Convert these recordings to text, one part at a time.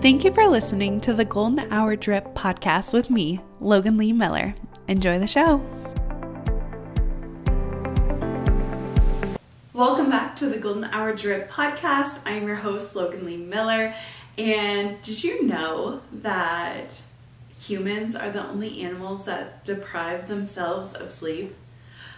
Thank you for listening to the Golden Hour Drip podcast with me, Logan Lee Miller. Enjoy the show. Welcome back to the Golden Hour Drip podcast. I'm your host, Logan Lee Miller. And did you know that humans are the only animals that deprive themselves of sleep?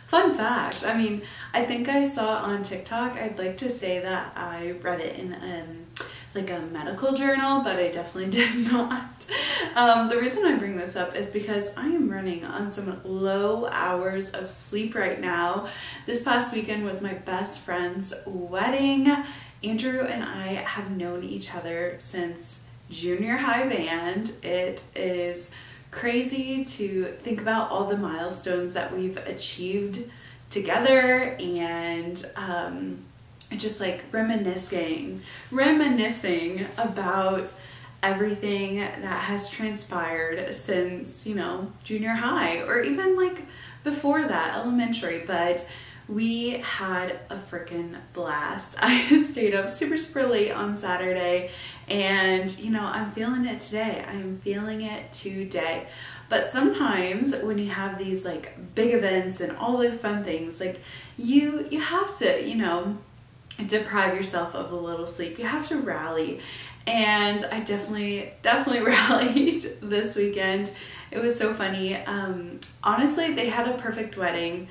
Fun fact. I mean, I think I saw on TikTok. I'd like to say that I read it in um, like a medical journal, but I definitely did not. Um, the reason I bring this up is because I am running on some low hours of sleep right now. This past weekend was my best friend's wedding. Andrew and I have known each other since junior high band. It is crazy to think about all the milestones that we've achieved together and um, just like reminiscing, reminiscing about everything that has transpired since, you know, junior high or even like before that, elementary. But we had a freaking blast. I stayed up super, super late on Saturday and, you know, I'm feeling it today. I'm feeling it today. But sometimes when you have these like big events and all the fun things, like you you have to, you know, deprive yourself of a little sleep. You have to rally. And I definitely, definitely rallied this weekend. It was so funny. Um, honestly, they had a perfect wedding.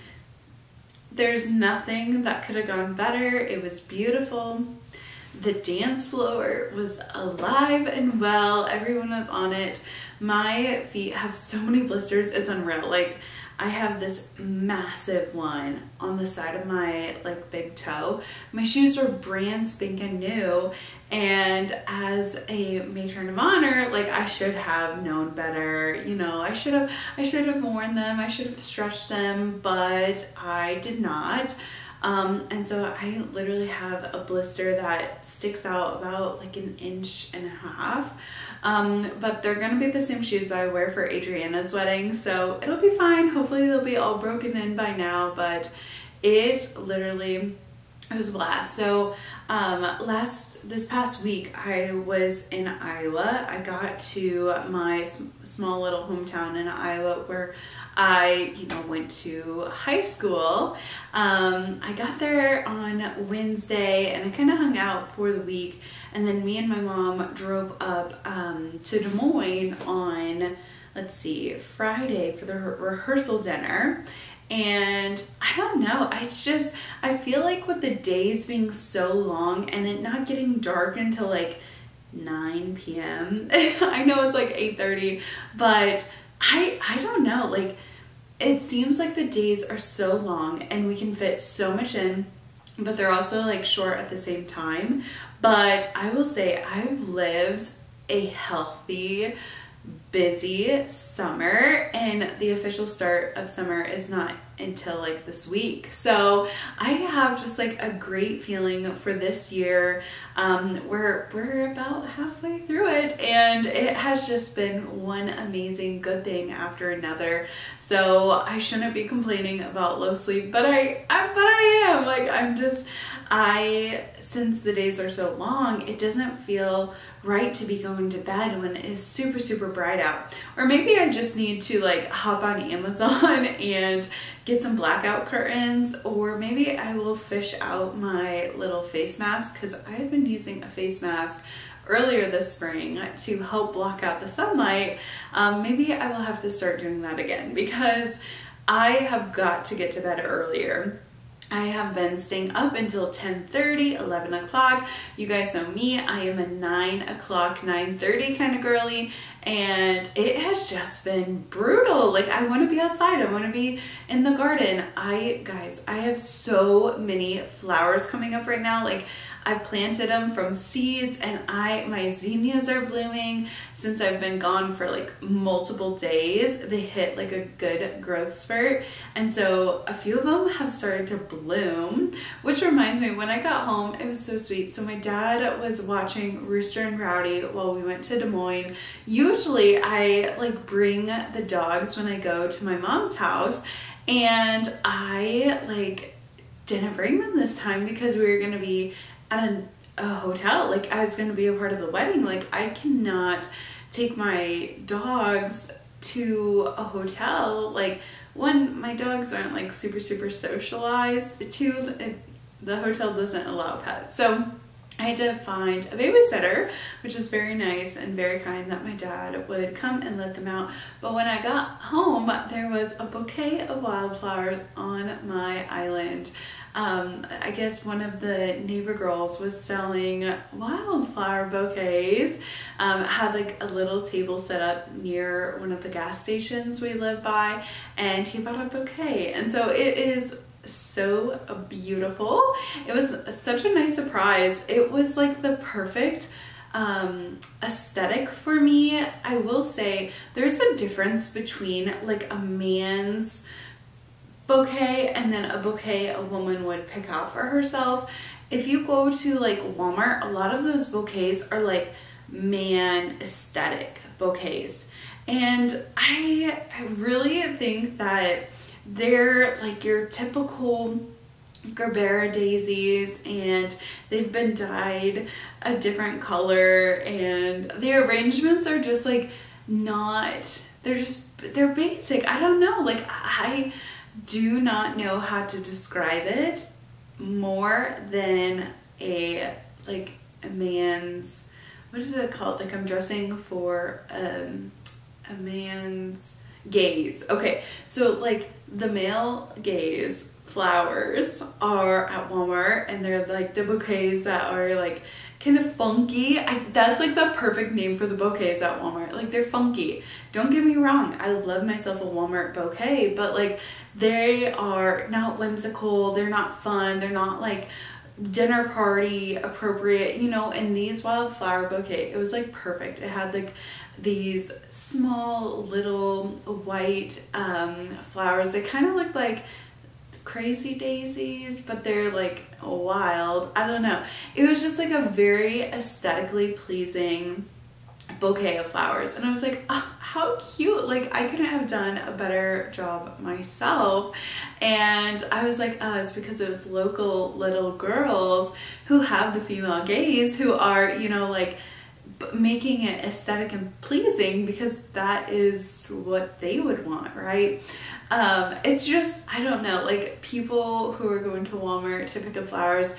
There's nothing that could have gone better. It was beautiful. The dance floor was alive and well. Everyone was on it. My feet have so many blisters. It's unreal. Like, I have this massive one on the side of my like big toe. My shoes were brand spanking new and as a matron of honor, like I should have known better. You know, I should have I should have worn them. I should have stretched them, but I did not. Um, and so I literally have a blister that sticks out about like an inch and a half. Um, but they're gonna be the same shoes I wear for Adriana's wedding, so it'll be fine. Hopefully they'll be all broken in by now, but it's literally it was a blast. So um, last this past week I was in Iowa. I got to my small little hometown in Iowa where I, you know, went to high school. Um, I got there on Wednesday and I kind of hung out for the week. And then me and my mom drove up um, to Des Moines on, let's see, Friday for the re rehearsal dinner. And I don't know, I just, I feel like with the days being so long and it not getting dark until like 9 p.m. I know it's like 8.30, but I, I don't know, like it seems like the days are so long and we can fit so much in but they're also like short at the same time. But I will say I've lived a healthy, busy summer and the official start of summer is not until like this week. So I have just like a great feeling for this year. Um, we're, we're about halfway through it and it has just been one amazing good thing after another. So I shouldn't be complaining about low sleep, but I, I but I am like, I'm just, I, since the days are so long, it doesn't feel right to be going to bed when it is super, super bright out. Or maybe I just need to like hop on Amazon and get some blackout curtains or maybe I will fish out my little face mask because I've been using a face mask earlier this spring to help block out the sunlight. Um, maybe I will have to start doing that again because I have got to get to bed earlier. I have been staying up until 10:30, 11 o'clock. You guys know me, I am a 9 o'clock, 9.30 kind of girly and it has just been brutal. Like I want to be outside, I want to be in the garden. I, guys, I have so many flowers coming up right now. Like I've planted them from seeds and I my zinnias are blooming since I've been gone for like multiple days. They hit like a good growth spurt and so a few of them have started to bloom which reminds me when I got home it was so sweet. So my dad was watching Rooster and Rowdy while we went to Des Moines. Usually I like bring the dogs when I go to my mom's house and I like didn't bring them this time because we were going to be at a, a hotel. Like I was going to be a part of the wedding. Like I cannot take my dogs to a hotel. Like one, my dogs aren't like super super socialized. Two, the hotel doesn't allow pets. So I had to find a babysitter, which is very nice and very kind that my dad would come and let them out. But when I got home, there was a bouquet of wildflowers on my island. Um, I guess one of the neighbor girls was selling wildflower bouquets. Um, had like a little table set up near one of the gas stations we live by, and he bought a bouquet. And so it is so beautiful. It was such a nice surprise. It was like the perfect um, aesthetic for me. I will say there's a difference between like a man's bouquet and then a bouquet a woman would pick out for herself. If you go to like Walmart, a lot of those bouquets are like man aesthetic bouquets. And I, I really think that they're like your typical Gerbera daisies and they've been dyed a different color and the arrangements are just like not they're just they're basic I don't know like I do not know how to describe it more than a like a man's what is it called? Like I'm dressing for um, a man's gaze. Okay so like the male gaze flowers are at Walmart and they're like the bouquets that are like kind of funky. I, that's like the perfect name for the bouquets at Walmart. Like they're funky. Don't get me wrong. I love myself a Walmart bouquet, but like they are not whimsical. They're not fun. They're not like dinner party appropriate, you know, and these wildflower bouquet, it was like perfect. It had like these small little white um, flowers. They kind of looked like crazy daisies, but they're like wild. I don't know. It was just like a very aesthetically pleasing bouquet of flowers and I was like oh, how cute like I couldn't have done a better job myself and I was like oh it's because it was local little girls who have the female gaze who are you know like making it aesthetic and pleasing because that is what they would want right um, it's just I don't know like people who are going to Walmart to pick up flowers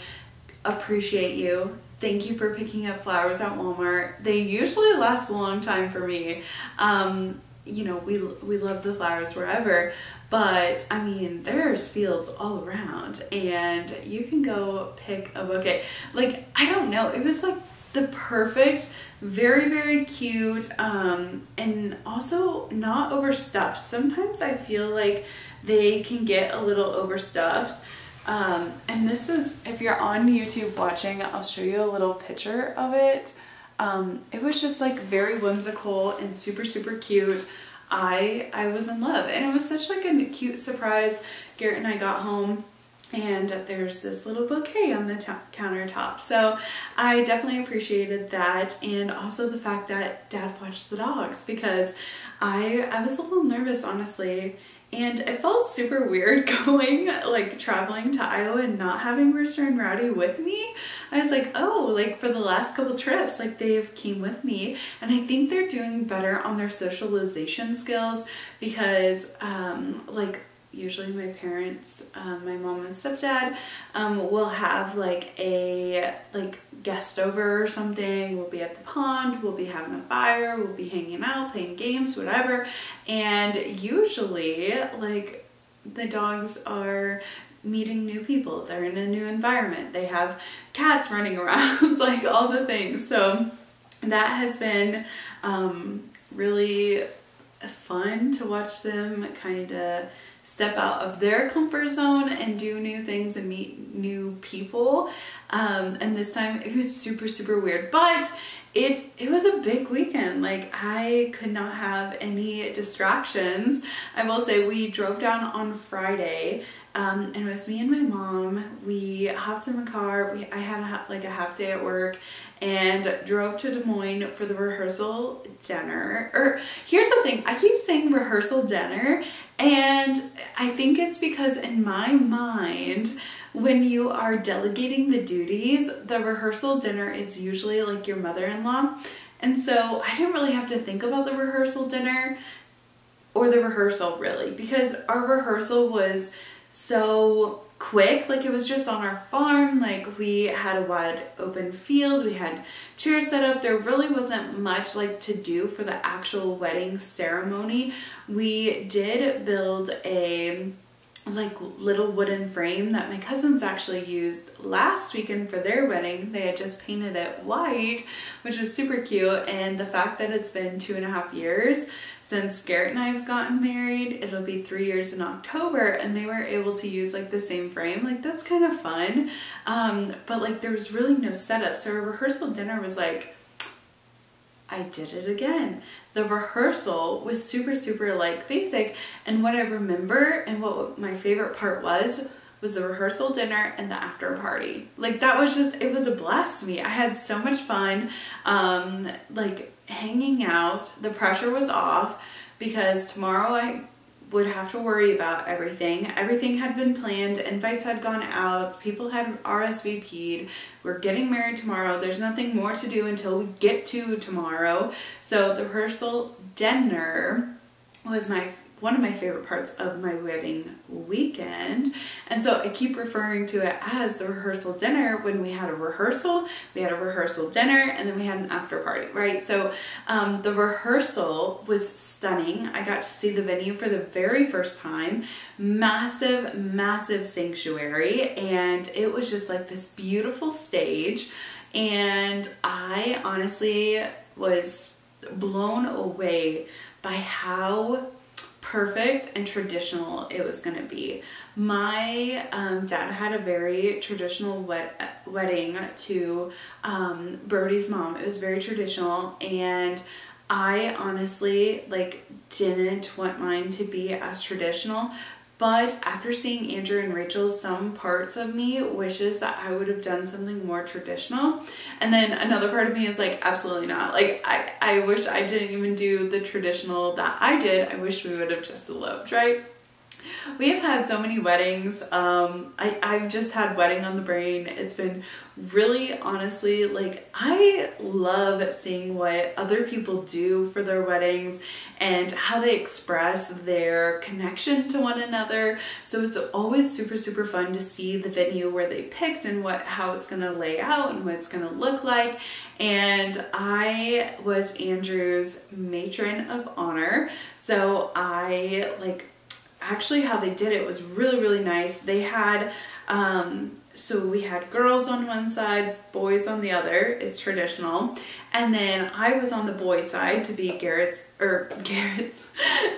appreciate you thank you for picking up flowers at Walmart. They usually last a long time for me. Um, you know, we, we love the flowers wherever, but I mean, there's fields all around and you can go pick a bouquet. Like, I don't know, it was like the perfect, very, very cute, um, and also not overstuffed. Sometimes I feel like they can get a little overstuffed. Um, and this is, if you're on YouTube watching, I'll show you a little picture of it. Um, it was just like very whimsical and super, super cute. I, I was in love and it was such like a cute surprise. Garrett and I got home and there's this little bouquet on the countertop. So I definitely appreciated that and also the fact that dad watched the dogs because I, I was a little nervous honestly and it felt super weird going, like traveling to Iowa and not having Rooster and Rowdy with me. I was like, oh, like for the last couple trips, like they've came with me. And I think they're doing better on their socialization skills because um, like usually my parents, um, my mom and stepdad, um, will have like a like guest over or something. We'll be at the pond, we'll be having a fire, we'll be hanging out, playing games, whatever. And usually like the dogs are meeting new people. They're in a new environment. They have cats running around, like all the things. So that has been um, really fun to watch them kind of step out of their comfort zone and do new things and meet new people. Um, and this time it was super, super weird, but it it was a big weekend. Like I could not have any distractions. I will say we drove down on Friday um, and it was me and my mom. We hopped in the car. We I had a, like a half day at work and drove to Des Moines for the rehearsal dinner or here's the thing I keep saying rehearsal dinner and I think it's because in my mind when you are delegating the duties, the rehearsal dinner is usually like your mother in law. And so I didn't really have to think about the rehearsal dinner or the rehearsal really because our rehearsal was so quick like it was just on our farm like we had a wide open field we had chairs set up there really wasn't much like to do for the actual wedding ceremony we did build a like little wooden frame that my cousins actually used last weekend for their wedding. They had just painted it white, which was super cute. And the fact that it's been two and a half years since Garrett and I have gotten married, it'll be three years in October, and they were able to use like the same frame. Like that's kind of fun. Um, but like there was really no setup. So our rehearsal dinner was like, I did it again. The rehearsal was super, super like basic. And what I remember and what my favorite part was, was the rehearsal dinner and the after party. Like that was just, it was a blast to me. I had so much fun, um, like hanging out. The pressure was off because tomorrow I would have to worry about everything. Everything had been planned, invites had gone out, people had RSVP'd. We're getting married tomorrow. There's nothing more to do until we get to tomorrow. So the rehearsal dinner was my one of my favorite parts of my wedding weekend. And so I keep referring to it as the rehearsal dinner when we had a rehearsal, we had a rehearsal dinner, and then we had an after party, right? So um, the rehearsal was stunning. I got to see the venue for the very first time. Massive, massive sanctuary. And it was just like this beautiful stage. And I honestly was blown away by how perfect and traditional it was going to be. My um, dad had a very traditional wed wedding to um, Brody's mom. It was very traditional and I honestly like didn't want mine to be as traditional but after seeing Andrew and Rachel, some parts of me wishes that I would have done something more traditional. And then another part of me is like, absolutely not. Like, I, I wish I didn't even do the traditional that I did. I wish we would have just eloped, right? We have had so many weddings. Um, I, I've just had wedding on the brain. It's been really honestly like I love seeing what other people do for their weddings and how they express their connection to one another. So it's always super, super fun to see the venue where they picked and what how it's gonna lay out and what it's gonna look like. And I was Andrew's matron of honor. So I like actually how they did it was really, really nice. They had, um, so we had girls on one side, boys on the other is traditional. And then I was on the boy side to be Garrett's, or Garrett's,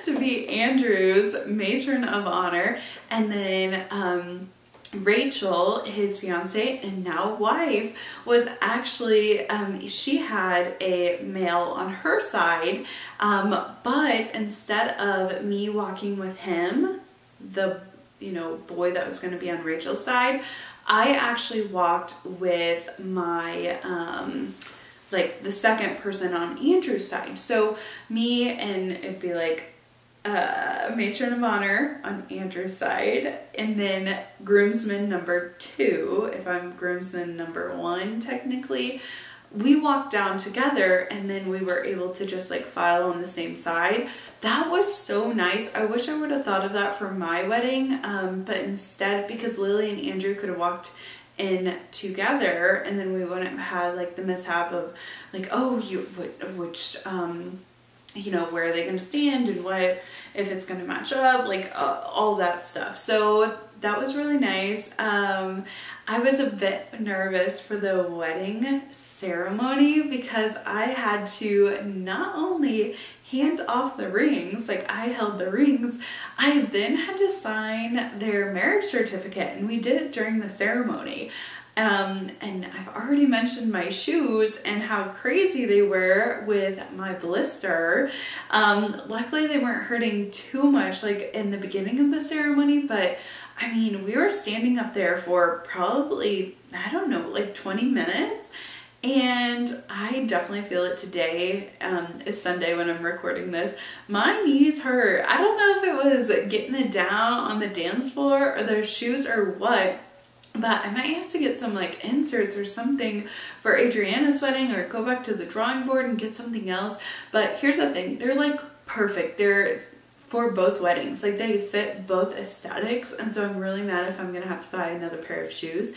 to be Andrew's matron of honor. And then, um, Rachel, his fiance and now wife, was actually, um, she had a male on her side, um, but instead of me walking with him, the, you know, boy that was going to be on Rachel's side, I actually walked with my, um, like the second person on Andrew's side. So me and it'd be like uh, matron of honor on Andrew's side, and then groomsman number two, if I'm groomsman number one technically, we walked down together and then we were able to just like file on the same side. That was so nice. I wish I would have thought of that for my wedding, um, but instead, because Lily and Andrew could have walked in together and then we wouldn't have had like the mishap of like, oh, you, which, um, you know, where are they going to stand and what, if it's going to match up, like uh, all that stuff. So that was really nice. Um, I was a bit nervous for the wedding ceremony because I had to not only hand off the rings, like I held the rings, I then had to sign their marriage certificate and we did it during the ceremony. Um, and I've already mentioned my shoes and how crazy they were with my blister. Um, luckily they weren't hurting too much like in the beginning of the ceremony, but I mean, we were standing up there for probably, I don't know, like 20 minutes. And I definitely feel it today. Um, Sunday when I'm recording this. My knees hurt. I don't know if it was getting it down on the dance floor or those shoes or what, but I might have to get some like inserts or something for Adriana's wedding or go back to the drawing board and get something else. But here's the thing, they're like perfect. They're for both weddings. Like they fit both aesthetics. And so I'm really mad if I'm gonna have to buy another pair of shoes.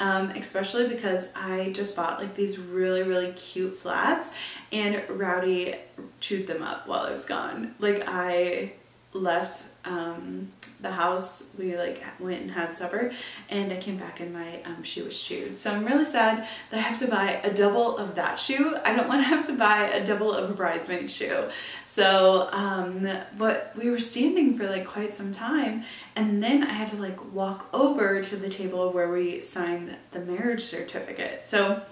Um, especially because I just bought like these really, really cute flats and Rowdy chewed them up while I was gone. Like I left um, the house, we like went and had supper and I came back and my um, shoe was chewed. So I'm really sad that I have to buy a double of that shoe. I don't want to have to buy a double of a bridesmaid shoe. So, um, but we were standing for like quite some time and then I had to like walk over to the table where we signed the marriage certificate. So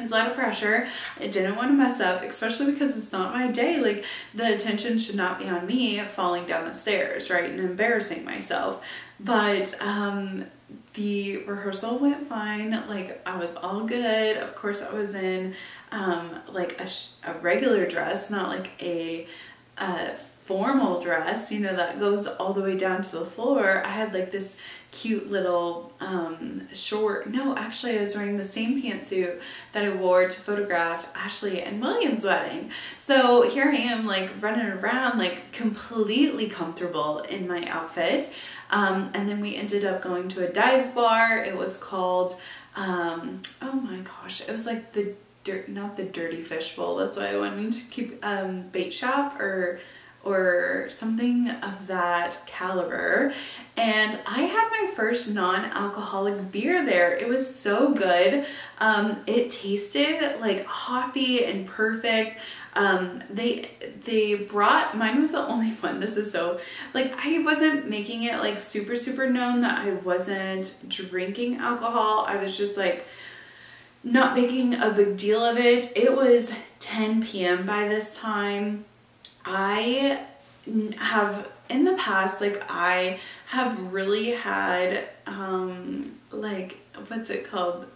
it was a lot of pressure. I didn't want to mess up, especially because it's not my day. Like the attention should not be on me falling down the stairs, right? And embarrassing myself. But um, the rehearsal went fine. Like I was all good. Of course I was in um, like a, a regular dress, not like a, a formal dress, you know, that goes all the way down to the floor. I had like this cute little um, short, no, actually I was wearing the same pantsuit that I wore to photograph Ashley and William's wedding. So here I am like running around like completely comfortable in my outfit. Um, and then we ended up going to a dive bar. It was called, um, oh my gosh, it was like the dirt, not the dirty fish bowl. That's why I wanted to keep um, bait shop or or something of that caliber and I had my first non-alcoholic beer there. It was so good. Um, it tasted like hoppy and perfect. Um, they they brought mine was the only one. This is so like I wasn't making it like super super known that I wasn't drinking alcohol. I was just like not making a big deal of it. It was 10 p.m. by this time I have in the past like I have really had um like what's it called?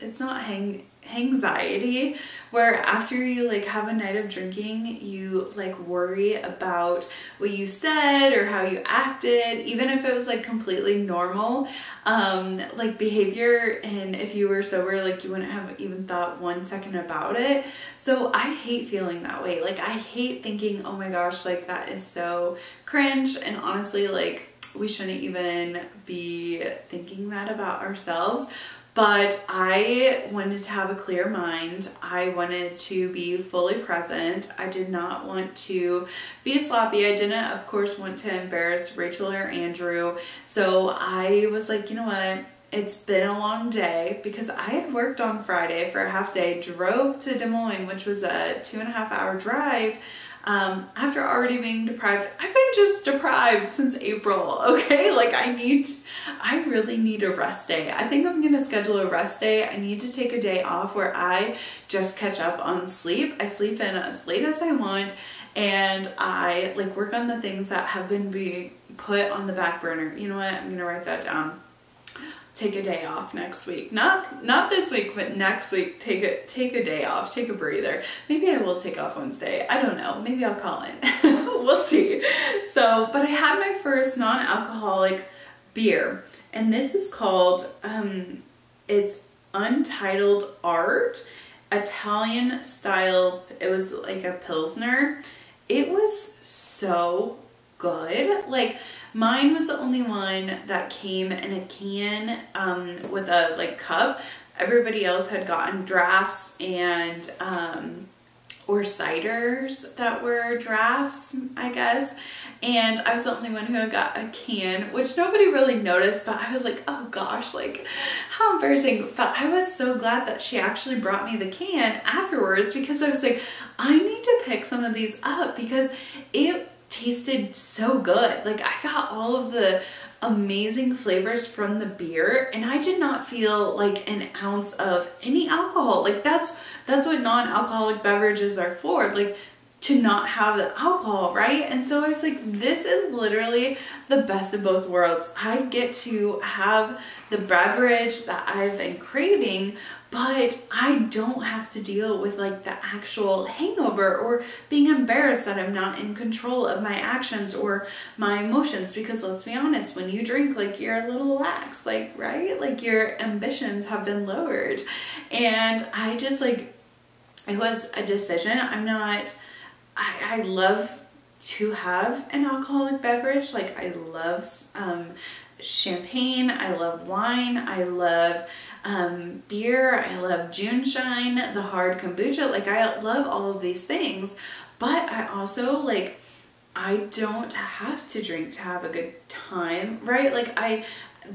It's not hang anxiety where after you like have a night of drinking you like worry about what you said or how you acted even if it was like completely normal um like behavior and if you were sober like you wouldn't have even thought one second about it. So I hate feeling that way. Like I hate thinking oh my gosh like that is so cringe and honestly like we shouldn't even be thinking that about ourselves but I wanted to have a clear mind. I wanted to be fully present. I did not want to be sloppy. I didn't, of course, want to embarrass Rachel or Andrew. So I was like, you know what? It's been a long day because I had worked on Friday for a half day, drove to Des Moines, which was a two and a half hour drive um, after already being deprived. I've been just deprived since April, okay? Like I need, I really need a rest day. I think I'm gonna schedule a rest day. I need to take a day off where I just catch up on sleep. I sleep in as late as I want and I like work on the things that have been being put on the back burner. You know what? I'm gonna write that down take a day off next week. Not not this week, but next week take a take a day off, take a breather. Maybe I will take off Wednesday. I don't know. Maybe I'll call in. we'll see. So, but I had my first non-alcoholic beer and this is called um it's Untitled Art Italian style. It was like a pilsner. It was so good. Like Mine was the only one that came in a can um, with a like cup. Everybody else had gotten drafts and um, or ciders that were drafts, I guess. And I was the only one who got a can, which nobody really noticed, but I was like, oh gosh, like how embarrassing. But I was so glad that she actually brought me the can afterwards because I was like, I need to pick some of these up because it tasted so good. Like I got all of the amazing flavors from the beer and I did not feel like an ounce of any alcohol. Like that's that's what non-alcoholic beverages are for. Like to not have the alcohol, right? And so I was like, this is literally the best of both worlds. I get to have the beverage that I've been craving, but I don't have to deal with like the actual hangover or being embarrassed that I'm not in control of my actions or my emotions because let's be honest, when you drink, like you're a little lax, like, right? Like your ambitions have been lowered. And I just like, it was a decision. I'm not, I, I love to have an alcoholic beverage. Like I love um, champagne, I love wine, I love um, beer, I love JuneShine, the hard kombucha. Like I love all of these things, but I also like I don't have to drink to have a good time, right? Like I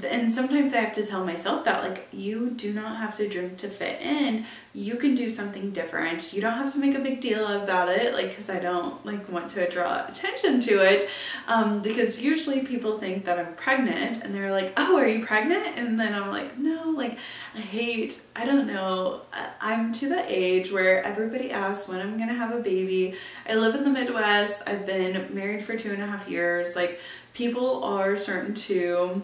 and sometimes I have to tell myself that like you do not have to drink to fit in. You can do something different. You don't have to make a big deal about it like because I don't like want to draw attention to it. Um, because usually people think that I'm pregnant and they're like oh are you pregnant? And then I'm like no like I hate I don't know. I'm to the age where everybody asks when I'm gonna have a baby. I live in the Midwest. I've been married for two and a half years. Like people are starting to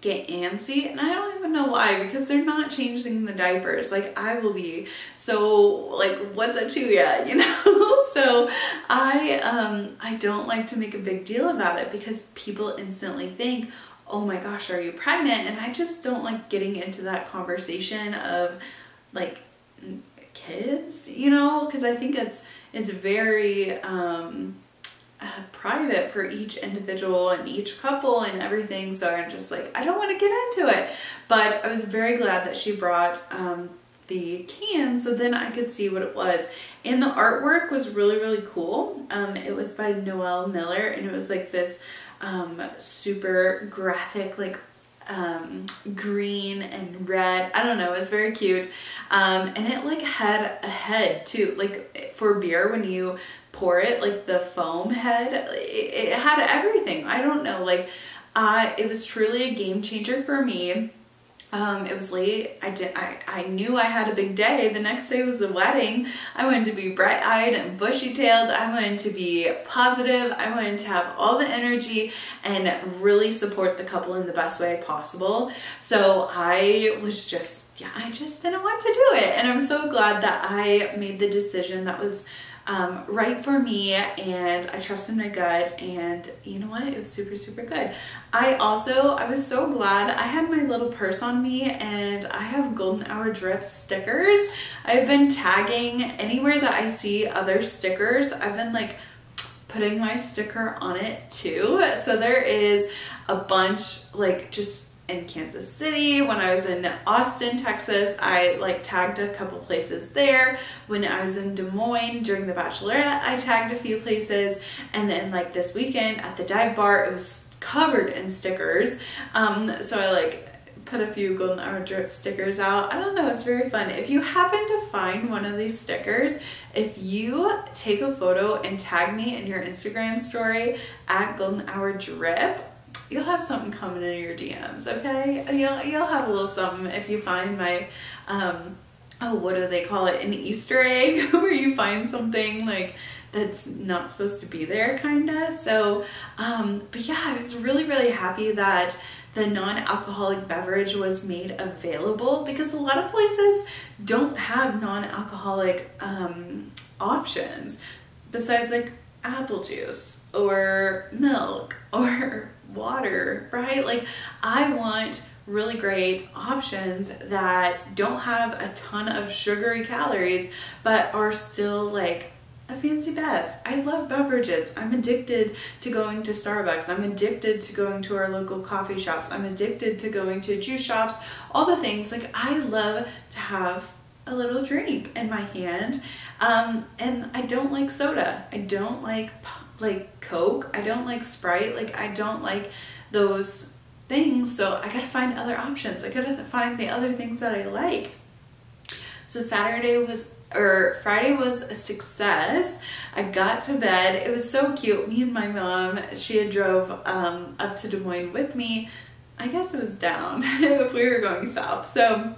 get antsy and I don't even know why because they're not changing the diapers. Like I will be so like what's up to ya? You know? So I um I don't like to make a big deal about it because people instantly think oh my gosh are you pregnant? And I just don't like getting into that conversation of like kids you know? Because I think it's it's very um uh, private for each individual and each couple and everything. So I'm just like, I don't want to get into it. But I was very glad that she brought um, the can so then I could see what it was. And the artwork was really, really cool. Um, it was by Noel Miller and it was like this um, super graphic, like um, green and red. I don't know, it's very cute. Um, and it like had a head too, like for beer when you pour it, like the foam head, it, it had everything. I don't know, like uh, it was truly a game changer for me. Um, it was late. I did. I, I knew I had a big day. The next day was a wedding. I wanted to be bright-eyed and bushy-tailed. I wanted to be positive. I wanted to have all the energy and really support the couple in the best way possible. So I was just, yeah, I just didn't want to do it. And I'm so glad that I made the decision that was um, right for me and I trusted my gut and you know what? It was super super good. I also I was so glad I had my little purse on me and I have golden hour drip stickers. I've been tagging anywhere that I see other stickers I've been like putting my sticker on it too. So there is a bunch like just in Kansas City. When I was in Austin, Texas, I like tagged a couple places there. When I was in Des Moines during the Bachelorette, I tagged a few places. And then like this weekend at the dive bar, it was covered in stickers. Um, so I like put a few golden hour drip stickers out. I don't know, it's very fun. If you happen to find one of these stickers, if you take a photo and tag me in your Instagram story at golden hour drip, you'll have something coming in your DMs, okay? You'll, you'll have a little something if you find my, um, oh, what do they call it? An Easter egg where you find something like that's not supposed to be there kinda. So, um, but yeah, I was really, really happy that the non-alcoholic beverage was made available because a lot of places don't have non-alcoholic um, options besides like apple juice or milk or water, right? Like I want really great options that don't have a ton of sugary calories, but are still like a fancy bev. I love beverages. I'm addicted to going to Starbucks. I'm addicted to going to our local coffee shops. I'm addicted to going to juice shops, all the things. Like I love to have a little drink in my hand. Um, and I don't like soda. I don't like like Coke. I don't like Sprite. Like I don't like those things. So I gotta find other options. I gotta find the other things that I like. So Saturday was or Friday was a success. I got to bed. It was so cute. Me and my mom, she had drove um, up to Des Moines with me. I guess it was down if we were going south. So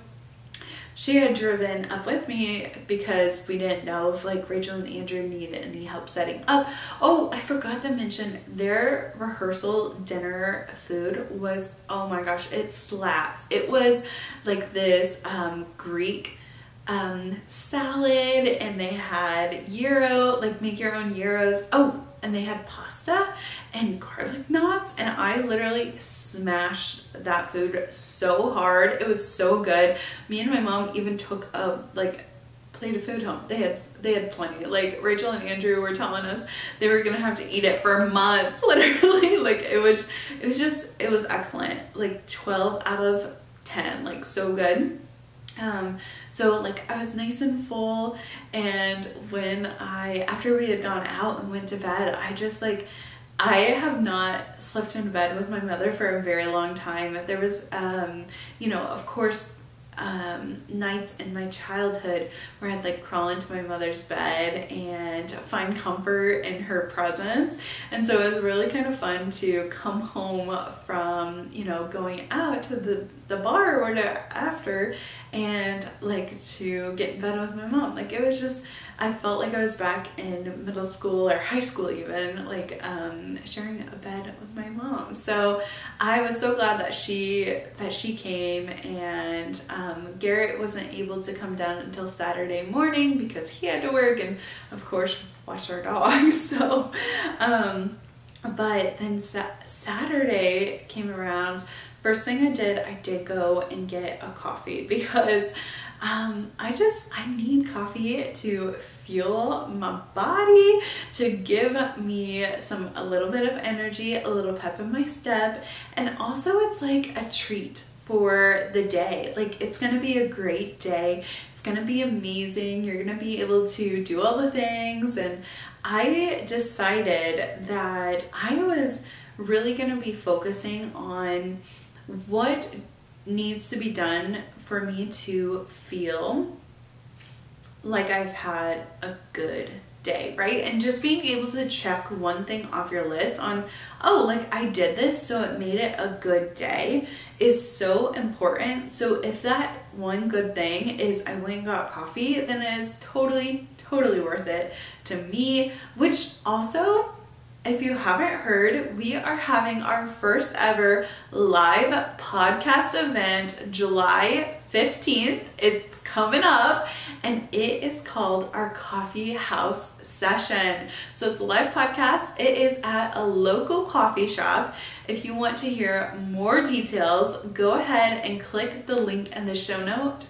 she had driven up with me because we didn't know if like Rachel and Andrew needed any help setting up. Oh, I forgot to mention their rehearsal dinner food was, oh my gosh, it slapped. It was like this um, Greek um, salad and they had gyro, like make your own gyros. Oh, and they had pasta and garlic knots and I literally smashed that food so hard. It was so good. Me and my mom even took a like plate of food home. They had they had plenty. Like Rachel and Andrew were telling us they were gonna have to eat it for months, literally. like it was it was just it was excellent. Like 12 out of 10. Like so good. Um, so like I was nice and full and when I after we had gone out and went to bed, I just like I have not slept in bed with my mother for a very long time. There was, um, you know, of course, um, nights in my childhood where I'd like crawl into my mother's bed and find comfort in her presence. And so it was really kind of fun to come home from, you know, going out to the, the bar or after and like to get in bed with my mom. Like it was just, I felt like I was back in middle school or high school even, like um, sharing a bed with my mom. So I was so glad that she that she came and um, Garrett wasn't able to come down until Saturday morning because he had to work and of course watch our dog. So, um, but then sa Saturday came around. First thing I did, I did go and get a coffee because um, I just, I need coffee to fuel my body, to give me some, a little bit of energy, a little pep in my step. And also it's like a treat for the day. Like it's gonna be a great day. It's gonna be amazing. You're gonna be able to do all the things. And I decided that I was really gonna be focusing on what needs to be done for me to feel like I've had a good day, right? And just being able to check one thing off your list on, oh, like I did this, so it made it a good day is so important. So if that one good thing is I went and got coffee, then it is totally, totally worth it to me, which also if you haven't heard, we are having our first ever live podcast event July 15th. It's coming up and it is called our coffee house session. So it's a live podcast. It is at a local coffee shop. If you want to hear more details, go ahead and click the link in the show note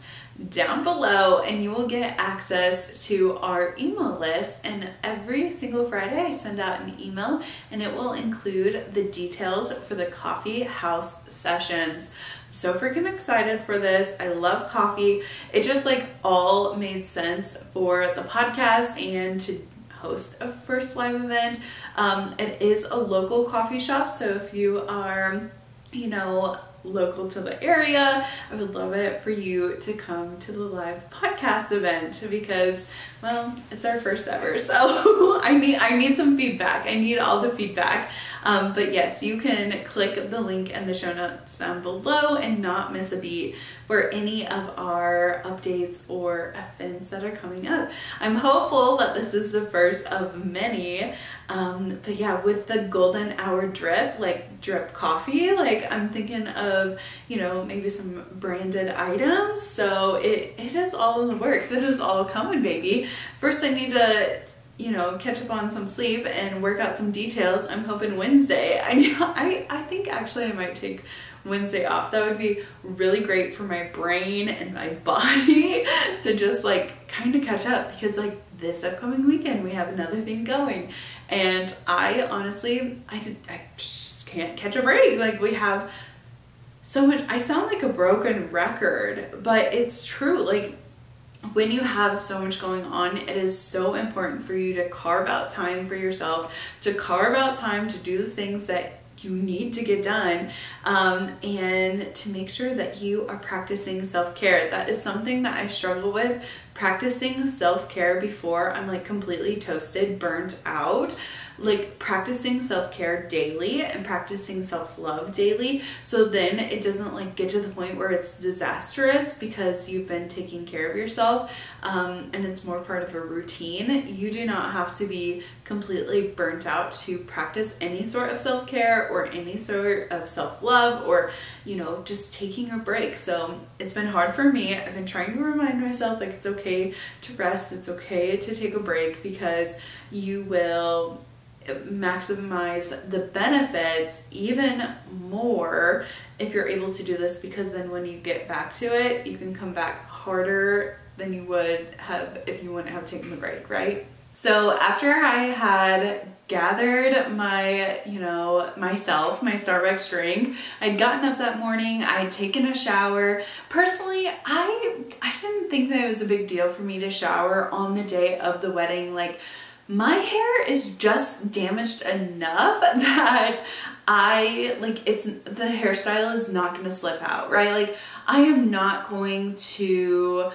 down below and you will get access to our email list and every single Friday I send out an email and it will include the details for the coffee house sessions. I'm so freaking excited for this. I love coffee. It just like all made sense for the podcast and to host a first live event. Um, it is a local coffee shop so if you are you know local to the area, I would love it for you to come to the live podcast event because well, it's our first ever. So I need I need some feedback. I need all the feedback. Um, but yes, you can click the link in the show notes down below and not miss a beat for any of our updates or events that are coming up. I'm hopeful that this is the first of many. Um, but yeah, with the golden hour drip, like drip coffee, like I'm thinking of, you know, maybe some branded items. So it, it is all in the works. It is all coming, baby. First I need to you know, catch up on some sleep and work out some details. I'm hoping Wednesday. I know I, I think actually I might take Wednesday off. That would be really great for my brain and my body to just like kind of catch up because like this upcoming weekend we have another thing going and I honestly I, did, I just can't catch a break. Like we have so much I sound like a broken record, but it's true. Like when you have so much going on, it is so important for you to carve out time for yourself, to carve out time to do the things that you need to get done um, and to make sure that you are practicing self-care. That is something that i struggle with practicing self-care before i'm like completely toasted burnt out like practicing self-care daily and practicing self-love daily. So then it doesn't like get to the point where it's disastrous because you've been taking care of yourself um, and it's more part of a routine. You do not have to be completely burnt out to practice any sort of self-care or any sort of self-love or you know just taking a break. So it's been hard for me. I've been trying to remind myself like it's okay to rest. It's okay to take a break because you will maximize the benefits even more if you're able to do this because then when you get back to it you can come back harder than you would have if you wouldn't have taken the break right so after I had gathered my, you know, myself, my Starbucks drink, I'd gotten up that morning, I'd taken a shower. Personally, I I didn't think that it was a big deal for me to shower on the day of the wedding. Like my hair is just damaged enough that I like it's the hairstyle is not going to slip out, right? Like I am not going to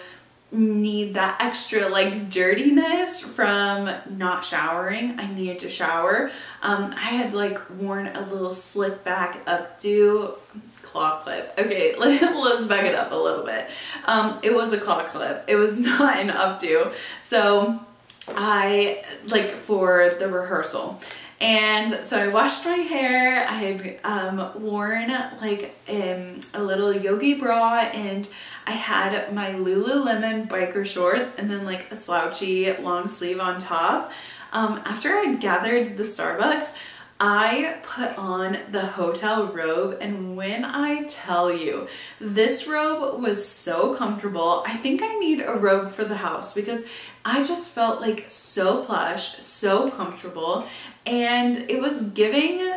need that extra like dirtiness from not showering. I needed to shower. Um, I had like worn a little slick back updo claw clip. Okay, let's back it up a little bit. Um, it was a claw clip. It was not an updo. So I, like for the rehearsal. And so I washed my hair. I had um, worn like um, a little yogi bra and I had my Lululemon biker shorts and then like a slouchy long sleeve on top. Um, after I'd gathered the Starbucks, I put on the hotel robe and when I tell you this robe was so comfortable I think I need a robe for the house because I just felt like so plush so comfortable and it was giving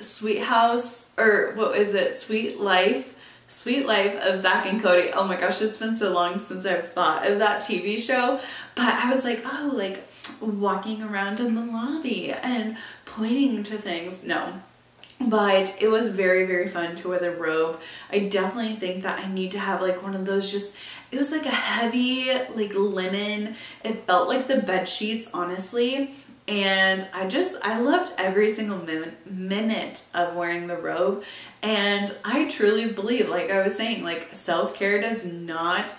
sweet house or what is it sweet life Suite Life of Zack and Cody. Oh my gosh, it's been so long since I've thought of that TV show. But I was like, oh, like walking around in the lobby and pointing to things. No. But it was very, very fun to wear the robe. I definitely think that I need to have like one of those just, it was like a heavy like linen. It felt like the bed sheets, honestly. And I just I loved every single min minute of wearing the robe. And I truly believe like I was saying like self-care does not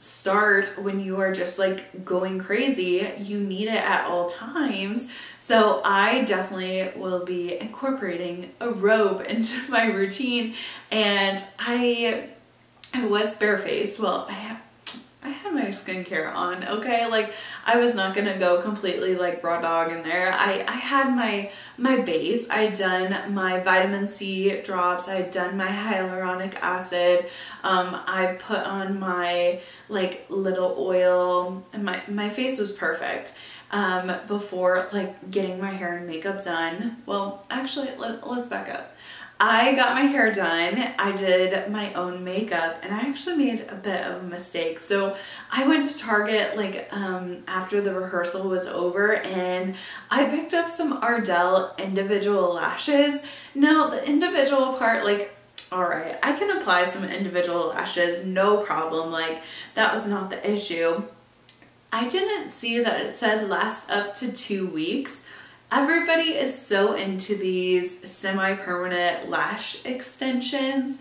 start when you are just like going crazy. You need it at all times. So I definitely will be incorporating a robe into my routine. And I I was barefaced well I have I had my skincare on, okay? Like, I was not gonna go completely like raw dog in there. I, I had my, my base. I had done my vitamin C drops. I had done my hyaluronic acid. Um, I put on my like little oil and my, my face was perfect um, before like getting my hair and makeup done. Well, actually, let, let's back up. I got my hair done. I did my own makeup and I actually made a bit of a mistake. So I went to Target like um, after the rehearsal was over and I picked up some Ardell individual lashes. Now the individual part like all right, I can apply some individual lashes, no problem. Like that was not the issue. I didn't see that it said last up to two weeks. Everybody is so into these semi-permanent lash extensions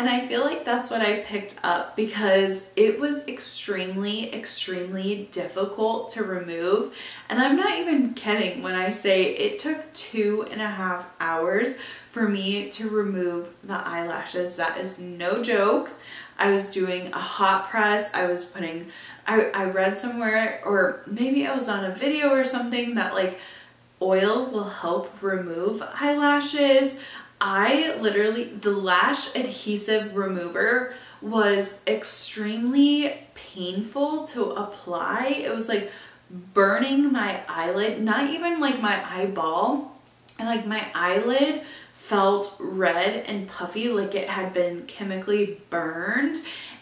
and I feel like that's what I picked up because it was extremely, extremely difficult to remove. And I'm not even kidding when I say it took two and a half hours for me to remove the eyelashes. That is no joke. I was doing a hot press. I was putting, I, I read somewhere or maybe I was on a video or something that like oil will help remove eyelashes. I literally, the lash adhesive remover was extremely painful to apply. It was like burning my eyelid, not even like my eyeball. And like my eyelid felt red and puffy like it had been chemically burned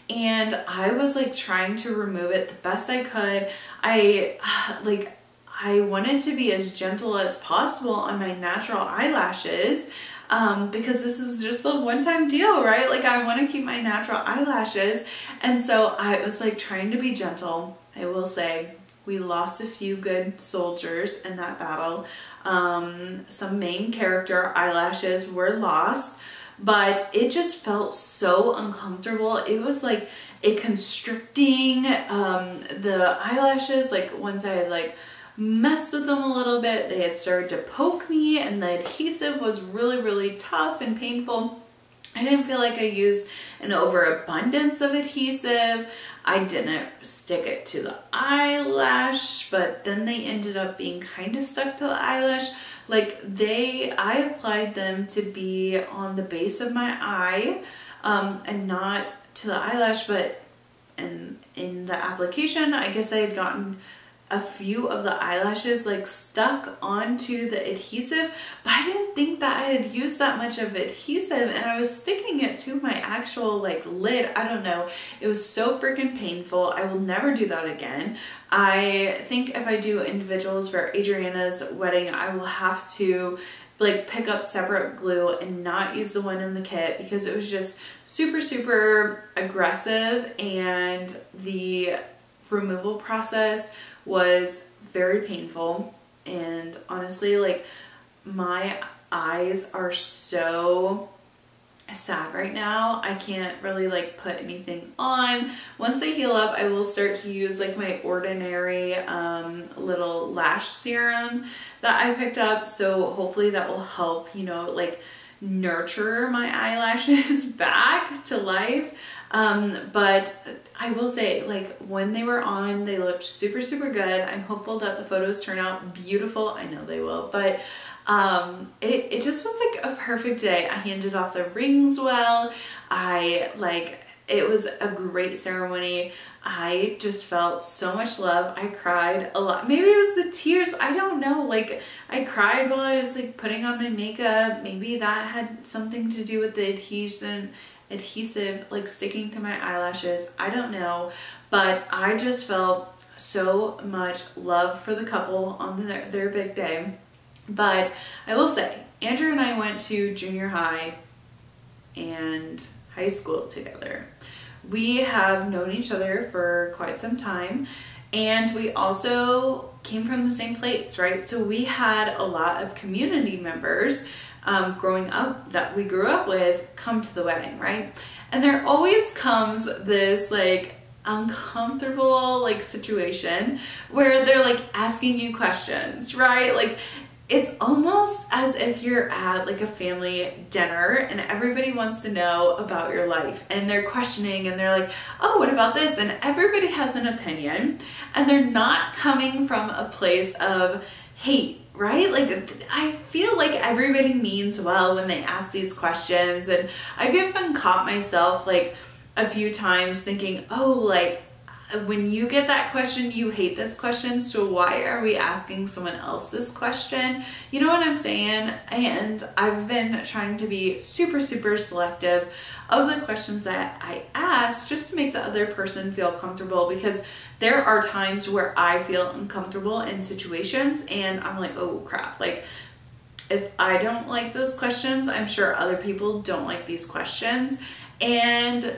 and I was like trying to remove it the best I could. I like I wanted to be as gentle as possible on my natural eyelashes um, because this was just a one-time deal, right? Like I want to keep my natural eyelashes. And so I was like trying to be gentle. I will say We lost a few good soldiers in that battle. Um, some main character eyelashes were lost, but it just felt so uncomfortable. It was like it constricting, um, the eyelashes, like once I had like messed with them a little bit, they had started to poke me and the adhesive was really, really tough and painful. I didn't feel like I used an overabundance of adhesive. I didn't stick it to the eyelash, but then they ended up being kind of stuck to the eyelash. Like they, I applied them to be on the base of my eye um, and not to the eyelash, but in, in the application, I guess I had gotten a few of the eyelashes like stuck onto the adhesive but I didn't think that I had used that much of adhesive and I was sticking it to my actual like lid. I don't know. It was so freaking painful. I will never do that again. I think if I do individuals for Adriana's wedding I will have to like pick up separate glue and not use the one in the kit because it was just super super aggressive and the removal process was very painful and honestly like my eyes are so sad right now. I can't really like put anything on. Once they heal up, I will start to use like my ordinary um, little lash serum that I picked up. So hopefully that will help, you know, like nurture my eyelashes back to life. Um, but I will say like when they were on, they looked super, super good. I'm hopeful that the photos turn out beautiful. I know they will, but um, it, it just was like a perfect day. I handed off the rings well. I like, it was a great ceremony. I just felt so much love. I cried a lot. Maybe it was the tears. I don't know. Like I cried while I was like putting on my makeup. Maybe that had something to do with the adhesion adhesive like sticking to my eyelashes. I don't know, but I just felt so much love for the couple on their, their big day. But I will say, Andrew and I went to junior high and high school together. We have known each other for quite some time and we also came from the same place, right? So we had a lot of community members um, growing up that we grew up with come to the wedding, right? And there always comes this like uncomfortable like situation where they're like asking you questions, right? Like it's almost as if you're at like a family dinner and everybody wants to know about your life and they're questioning and they're like, oh, what about this? And everybody has an opinion and they're not coming from a place of hate right? Like, I feel like everybody means well when they ask these questions. And I've even caught myself like a few times thinking, oh, like, when you get that question, you hate this question, so why are we asking someone else this question? You know what I'm saying? And I've been trying to be super, super selective of the questions that I ask just to make the other person feel comfortable because there are times where I feel uncomfortable in situations and I'm like, oh crap, like if I don't like those questions, I'm sure other people don't like these questions. And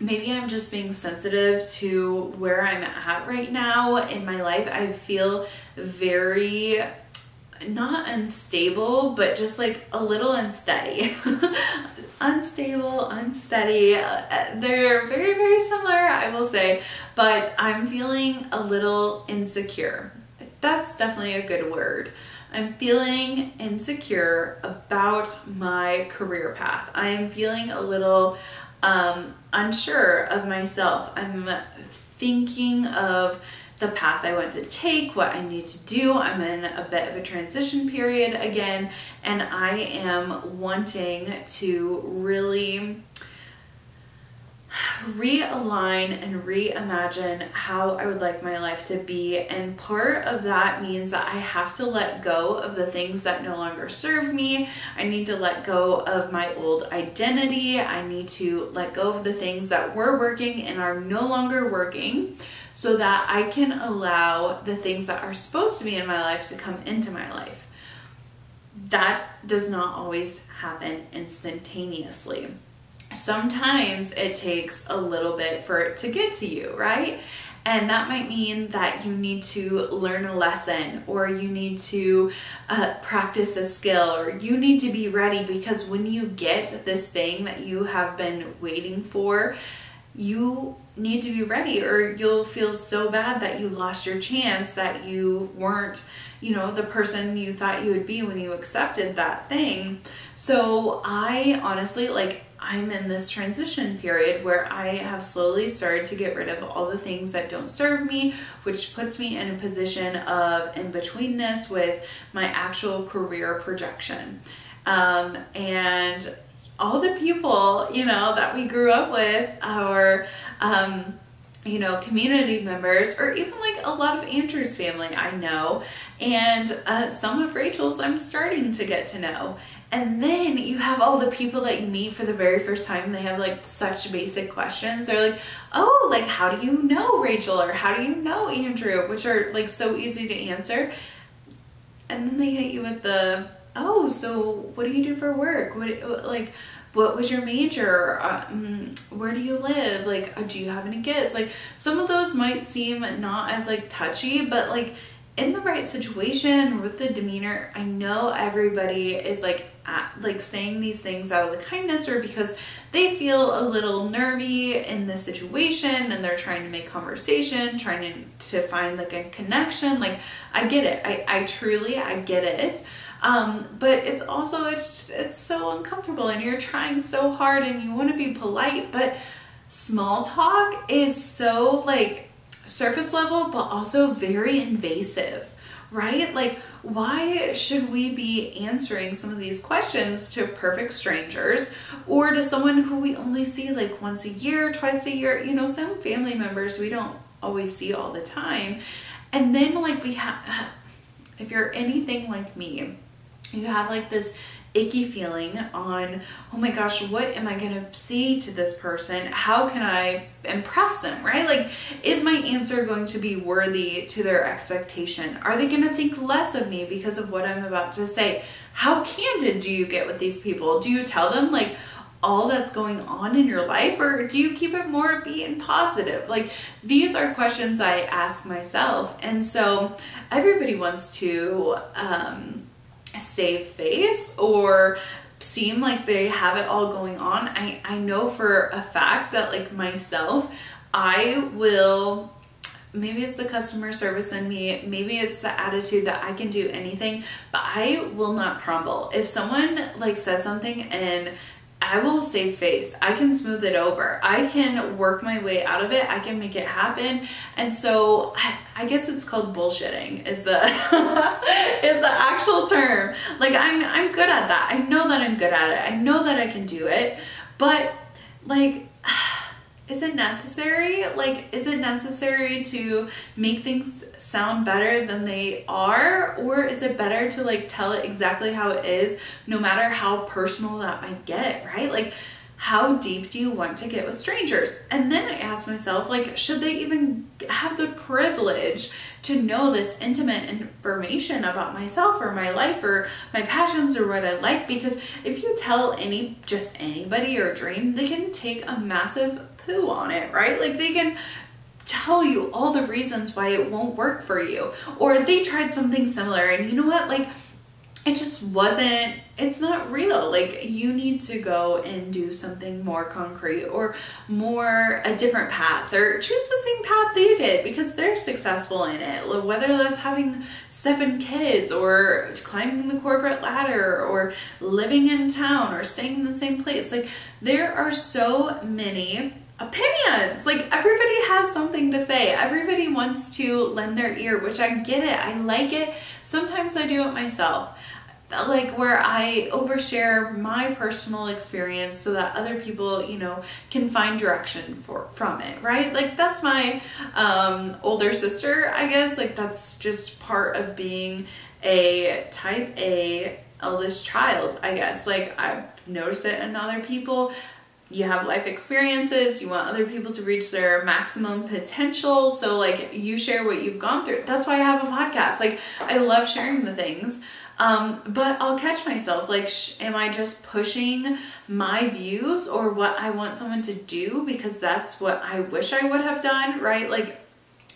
maybe I'm just being sensitive to where I'm at right now in my life. I feel very not unstable, but just like a little unsteady. unstable, unsteady. Uh, they're very, very similar, I will say, but I'm feeling a little insecure. That's definitely a good word. I'm feeling insecure about my career path. I am feeling a little um, unsure of myself. I'm thinking of the path I want to take, what I need to do. I'm in a bit of a transition period again, and I am wanting to really realign and reimagine how I would like my life to be. And part of that means that I have to let go of the things that no longer serve me. I need to let go of my old identity. I need to let go of the things that were working and are no longer working so that I can allow the things that are supposed to be in my life to come into my life. That does not always happen instantaneously sometimes it takes a little bit for it to get to you, right? And that might mean that you need to learn a lesson or you need to uh, practice a skill or you need to be ready because when you get this thing that you have been waiting for, you need to be ready or you'll feel so bad that you lost your chance that you weren't you know the person you thought you would be when you accepted that thing. So i honestly like i'm in this transition period where i have slowly started to get rid of all the things that don't serve me which puts me in a position of in betweenness with my actual career projection. Um, and all the people, you know, that we grew up with, our, um, you know, community members, or even like a lot of Andrew's family I know, and uh, some of Rachel's I'm starting to get to know. And then you have all the people that you meet for the very first time. They have like such basic questions. They're like, oh, like, how do you know Rachel? Or how do you know Andrew? Which are like so easy to answer. And then they hit you with the, oh, so what do you do for work? What, like, what was your major? Um, where do you live? Like, uh, do you have any kids? Like, some of those might seem not as like touchy, but like in the right situation with the demeanor, I know everybody is like at, like saying these things out of the kindness or because they feel a little nervy in the situation and they're trying to make conversation, trying to, to find like a connection. Like I get it. I, I truly, I get it. Um, but it's also, it's, it's so uncomfortable and you're trying so hard and you want to be polite, but small talk is so like surface level, but also very invasive, right? Like, why should we be answering some of these questions to perfect strangers or to someone who we only see like once a year, twice a year? You know, some family members we don't always see all the time. And then, like, we have, if you're anything like me, you have like this icky feeling on, oh my gosh, what am I gonna say to this person? How can I impress them, right? Like, is my answer going to be worthy to their expectation? Are they gonna think less of me because of what I'm about to say? How candid do you get with these people? Do you tell them like, all that's going on in your life or do you keep it more being positive like these are questions i ask myself and so everybody wants to um, save face or seem like they have it all going on. I, I know for a fact that like myself, I will maybe it's the customer service in me, maybe it's the attitude that I can do anything, but I will not crumble. If someone like says something and I will save face. I can smooth it over. I can work my way out of it. I can make it happen. And so I, I guess it's called bullshitting is the is the actual term. Like I'm I'm good at that. I know that I'm good at it. I know that I can do it. But like is it necessary? Like, is it necessary to make things sound better than they are? Or is it better to like tell it exactly how it is, no matter how personal that might get, right? Like, how deep do you want to get with strangers? And then I ask myself, like, should they even have the privilege to know this intimate information about myself or my life or my passions or what I like? Because if you tell any, just anybody your dream, they can take a massive poo on it, right? Like they can tell you all the reasons why it won't work for you. Or they tried something similar and you know what? Like it just wasn't it's not real like you need to go and do something more concrete or more a different path or choose the same path they did because they're successful in it whether that's having seven kids or climbing the corporate ladder or living in town or staying in the same place like there are so many opinions. Like everybody has something to say. Everybody wants to lend their ear, which I get it. I like it. Sometimes I do it myself. Like where I overshare my personal experience so that other people, you know, can find direction for from it, right? Like that's my um, older sister, I guess. Like that's just part of being a type A eldest child, I guess. Like I've noticed it in other people you have life experiences, you want other people to reach their maximum potential. So like you share what you've gone through. That's why I have a podcast. Like I love sharing the things. Um, but I'll catch myself like, sh- am I just pushing my views or what I want someone to do because that's what I wish I would have done, right? Like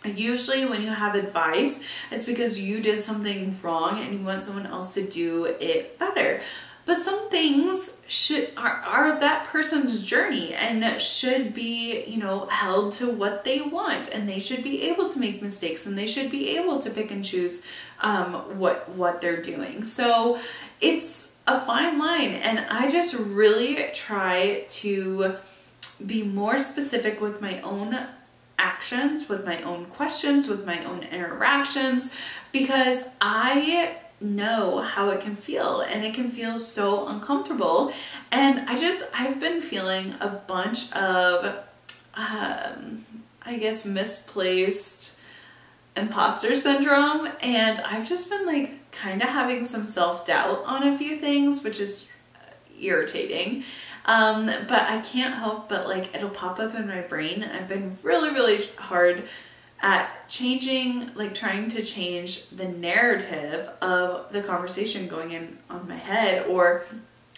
Usually, when you have advice, it's because you did something wrong and you want someone else to do it better. But some things should are, are that person's journey and should be, you know, held to what they want and they should be able to make mistakes and they should be able to pick and choose um, what what they're doing. So it's a fine line and I just really try to be more specific with my own actions, with my own questions, with my own interactions, because I know how it can feel and it can feel so uncomfortable. And I just, I've been feeling a bunch of, um, I guess, misplaced imposter syndrome. And I've just been like kind of having some self doubt on a few things, which is irritating. Um, but I can't help but like it'll pop up in my brain. I've been really, really hard at changing, like trying to change the narrative of the conversation going in on my head or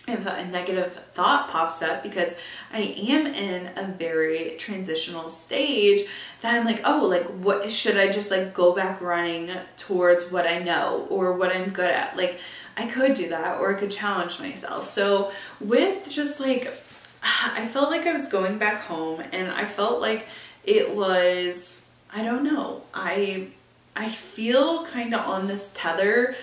if a negative thought pops up because I am in a very transitional stage that I'm like, oh, like what should I just like go back running towards what I know or what I'm good at? Like I could do that or I could challenge myself. So with just like I felt like I was going back home and I felt like it was I don't know. I I feel kind of on this tether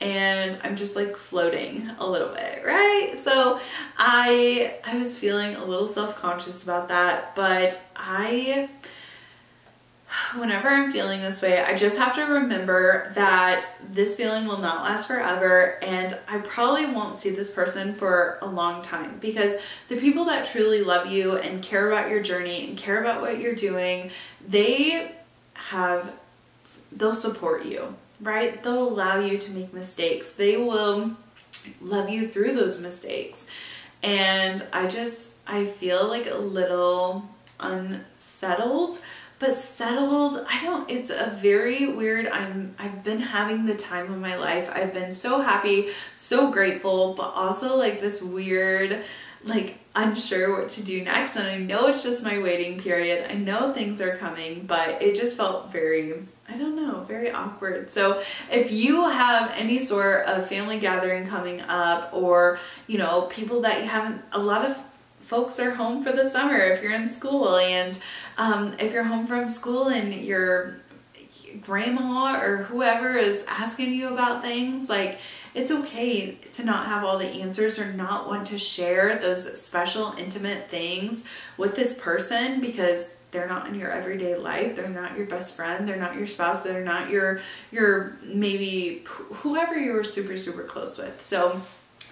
and I'm just like floating a little bit, right? So I I was feeling a little self-conscious about that, but I whenever I'm feeling this way, I just have to remember that this feeling will not last forever and I probably won't see this person for a long time because the people that truly love you and care about your journey and care about what you're doing, they have, they'll support you, right? They'll allow you to make mistakes. They will love you through those mistakes. And I just, I feel like a little unsettled but settled i don't it's a very weird i'm i've been having the time of my life. I've been so happy so grateful but also like this weird like unsure what to do next. And i know it's just my waiting period. I know things are coming but it just felt very I don't know, very awkward. So if you have any sort of family gathering coming up or, you know, people that you haven't, a lot of folks are home for the summer if you're in school and um, if you're home from school and your grandma or whoever is asking you about things like it's okay to not have all the answers or not want to share those special intimate things with this person because they're not in your everyday life. They're not your best friend. They're not your spouse. They're not your your maybe whoever you were super super close with. So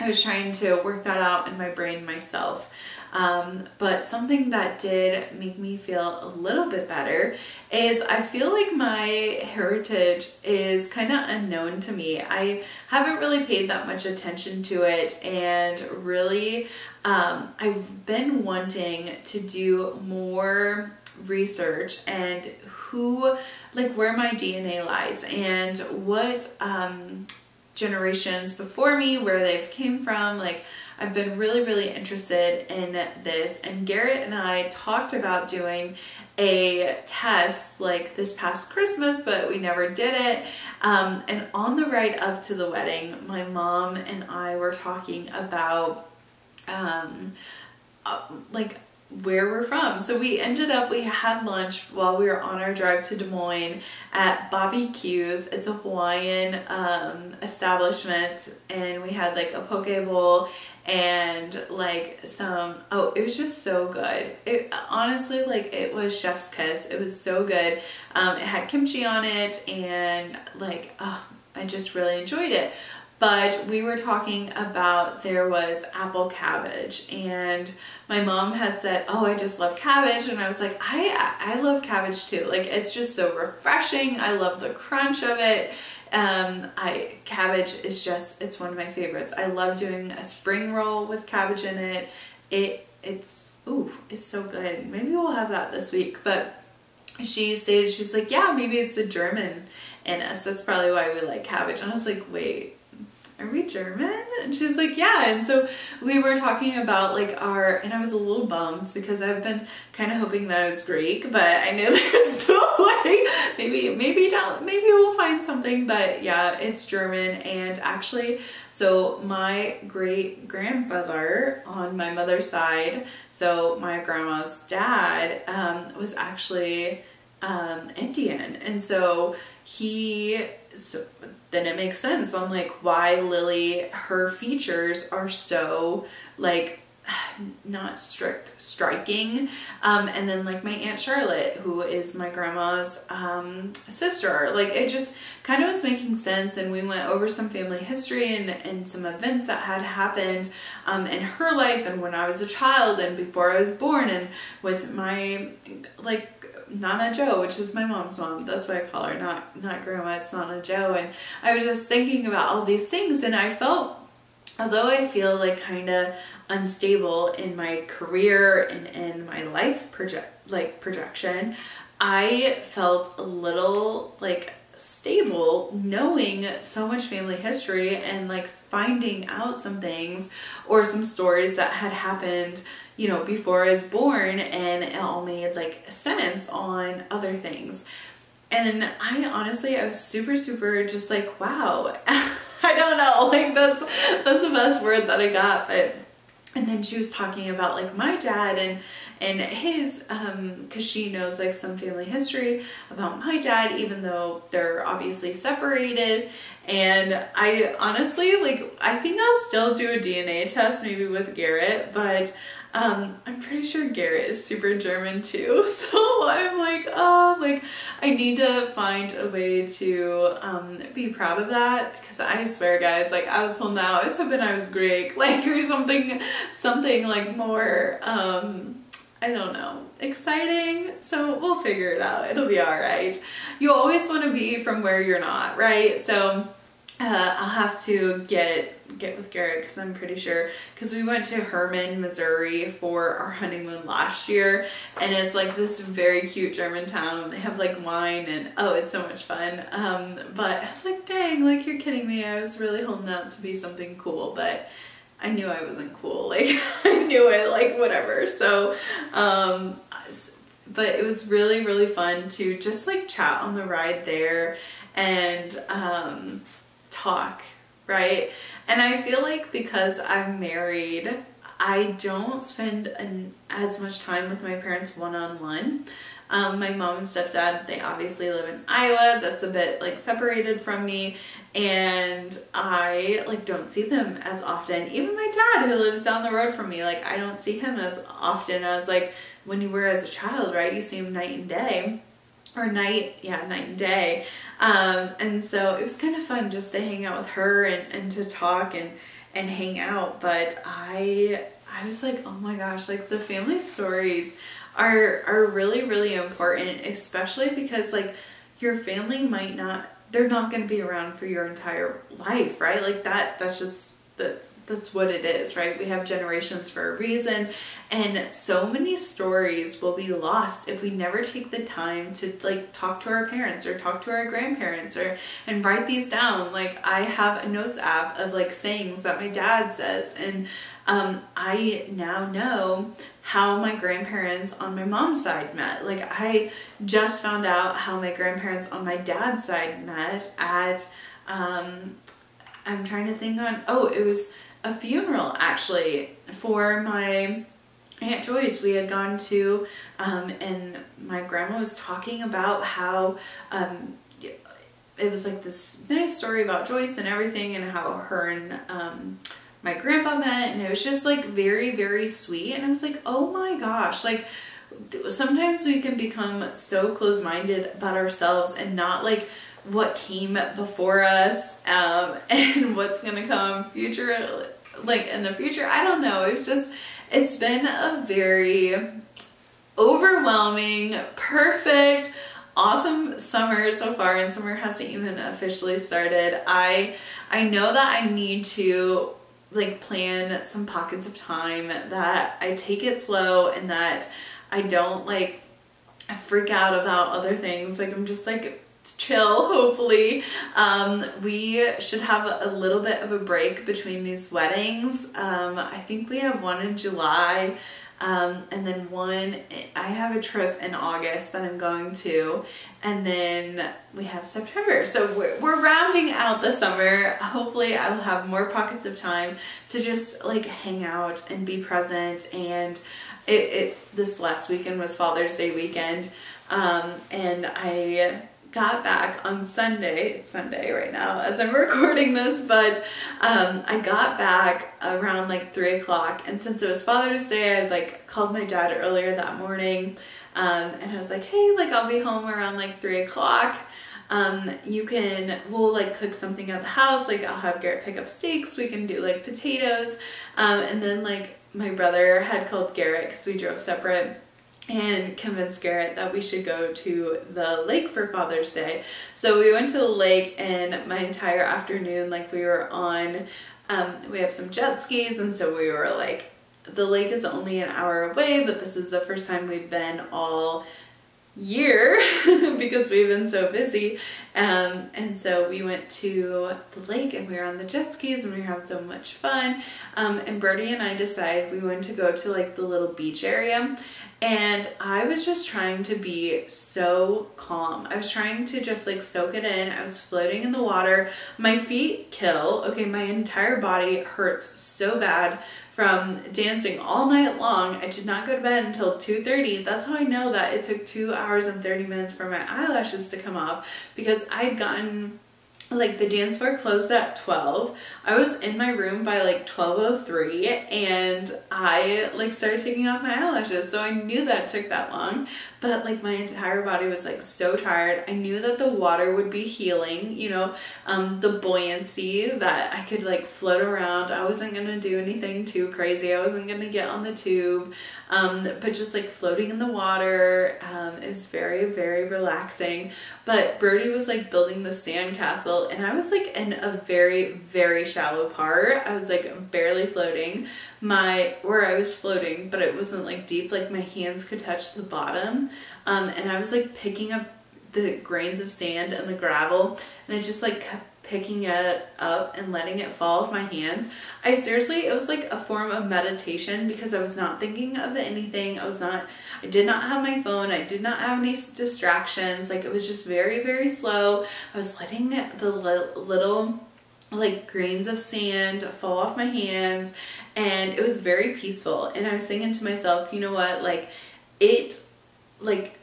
i was trying to work that out in my brain myself um, but something that did make me feel a little bit better is I feel like my heritage is kind of unknown to me. I haven't really paid that much attention to it and really um, I've been wanting to do more research and who like where my DNA lies and what um, generations before me where they've came from like I've been really, really interested in this. And Garrett and I talked about doing a test like this past Christmas, but we never did it. Um, and on the ride up to the wedding, my mom and I were talking about um, uh, like where we're from. So we ended up, we had lunch while we were on our drive to Des Moines at Bobby Q's. It's a Hawaiian um, establishment and we had like a poke bowl and like some, oh, it was just so good. It honestly, like it was chef's kiss. It was so good. Um, it had kimchi on it and like, oh, I just really enjoyed it but we were talking about there was apple cabbage and my mom had said oh I just love cabbage and I was like I I love cabbage too like it's just so refreshing I love the crunch of it um I cabbage is just it's one of my favorites. I love doing a spring roll with cabbage in it. It it's ooh it's so good. Maybe we'll have that this week but she stated she's like yeah maybe it's the German in us. That's probably why we like cabbage. And I was like wait are we German? And she's like, yeah. And so we were talking about like our, and I was a little bummed because I've been kind of hoping that I was Greek, but I know there's no way. Maybe, maybe down, maybe we'll find something, but yeah, it's German. And actually, so my great grandfather on my mother's side, so my grandma's dad, um, was actually um, Indian. And so he, so then it makes sense. On like why Lily, her features are so like not strict striking. Um, and then like my aunt charlotte who is my grandma's um, sister. Like it just kind of was making sense and we went over some family history and, and some events that had happened um, in her life and when i was a child and before i was born and with my like Nana Joe, which is my mom's mom. That's why I call her, not not grandma. It's Nana Joe. And I was just thinking about all these things, and I felt, although I feel like kind of unstable in my career and in my life project like projection, I felt a little like stable knowing so much family history and like finding out some things or some stories that had happened you know, before I was born and it all made like sense on other things. And I honestly, I was super, super just like, wow, I don't know, like that's, that's the best word that I got. But, and then she was talking about like my dad and, and his, um, cause she knows like some family history about my dad, even though they're obviously separated. And I honestly, like, I think I'll still do a DNA test maybe with Garrett, but um, I'm pretty sure Garrett is super German too, so I'm like, oh, like I need to find a way to um, be proud of that because I swear, guys, like I was holding out, I was hoping I was Greek, like or something, something like more, um, I don't know, exciting. So we'll figure it out. It'll be all right. You always want to be from where you're not, right? So uh, I'll have to get get with Garrett because I'm pretty sure because we went to Hermann, Missouri for our honeymoon last year and it's like this very cute German town and they have like wine and oh it's so much fun. Um, but I was like dang like you're kidding me. I was really holding out to be something cool but I knew I wasn't cool. Like I knew it like whatever. So um, but it was really really fun to just like chat on the ride there and um, talk right and I feel like because I'm married, I don't spend an, as much time with my parents one-on-one. -on -one. um, my mom and stepdad, they obviously live in Iowa. That's a bit like separated from me. And I like don't see them as often. Even my dad who lives down the road from me, like I don't see him as often as like when you were as a child, right? You see him night and day or night, yeah, night and day. Um, and so it was kind of fun just to hang out with her and, and to talk and, and hang out. But I, I was like, oh my gosh, like the family stories are, are really, really important, especially because like your family might not, they're not going to be around for your entire life, right? Like that, that's just, that's, that's what it is, right? We have generations for a reason and so many stories will be lost if we never take the time to like talk to our parents or talk to our grandparents or and write these down. Like I have a notes app of like sayings that my dad says and um, I now know how my grandparents on my mom's side met. Like I just found out how my grandparents on my dad's side met at um, I'm trying to think on oh it was a funeral actually for my Aunt Joyce. We had gone to um, and my grandma was talking about how um, it was like this nice story about Joyce and everything and how her and um, my grandpa met and it was just like very very sweet and I was like oh my gosh like sometimes we can become so close-minded about ourselves and not like what came before us um, and what's gonna come future like in the future I don't know. It's just it's been a very overwhelming perfect awesome summer so far and summer hasn't even officially started. I I know that I need to like plan some pockets of time that I take it slow and that I don't like freak out about other things. Like I'm just like chill, hopefully. Um, we should have a little bit of a break between these weddings. Um, I think we have one in July. Um, and then one, I have a trip in August that I'm going to, and then we have September. So we're, we're rounding out the summer. Hopefully I'll have more pockets of time to just like hang out and be present. And it, it this last weekend was Father's Day weekend. Um, and I got back on Sunday, it's Sunday right now as I'm recording this, but um, I got back around like three o'clock and since it was Father's Day, I like called my dad earlier that morning um, and I was like, hey, like I'll be home around like three o'clock. Um, you can, we'll like cook something at the house, like I'll have Garrett pick up steaks, we can do like potatoes, um, and then like my brother had called Garrett because we drove separate and convinced Garrett that we should go to the lake for Father's Day. So we went to the lake and my entire afternoon, like we were on, um, we have some jet skis and so we were like, the lake is only an hour away, but this is the first time we've been all year because we've been so busy. Um, and so we went to the lake and we were on the jet skis and we were having so much fun. Um, and Brody and I decided we wanted to go to like the little beach area. And I was just trying to be so calm. I was trying to just like soak it in. I was floating in the water. My feet kill. Okay, my entire body hurts so bad from dancing all night long. I did not go to bed until 2.30. That's how I know that it took 2 hours and 30 minutes for my eyelashes to come off because I'd gotten like the dance floor closed at 12 i was in my room by like 1203 and i like started taking off my eyelashes so i knew that took that long but like my entire body was like so tired i knew that the water would be healing you know um the buoyancy that i could like float around i wasn't gonna do anything too crazy i wasn't gonna get on the tube um but just like floating in the water um is very very relaxing but Brody was like building the sandcastle and I was like in a very, very shallow part. I was like barely floating. My, where I was floating, but it wasn't like deep, like my hands could touch the bottom. Um, and I was like picking up the grains of sand and the gravel and I just like kept picking it up and letting it fall off my hands. I seriously, it was like a form of meditation because I was not thinking of anything. I was not, I did not have my phone. I did not have any distractions. Like it was just very, very slow. I was letting the little like grains of sand fall off my hands and it was very peaceful. And I was thinking to myself, you know what, like it, like